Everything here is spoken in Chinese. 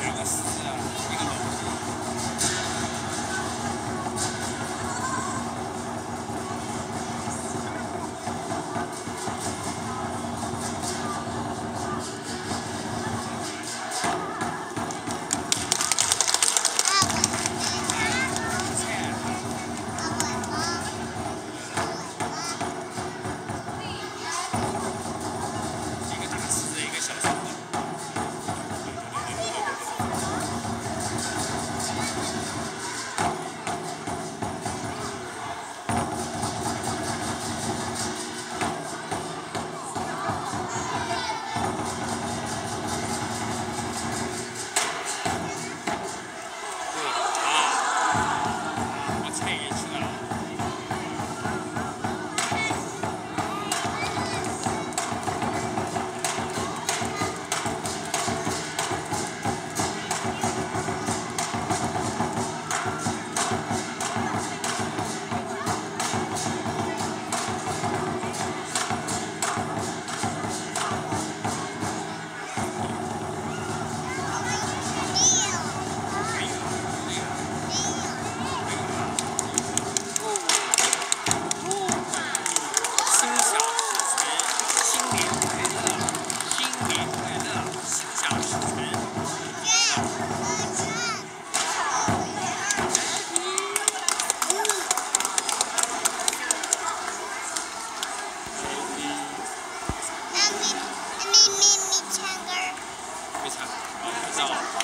两个司机啊。没唱歌。没唱歌知道。了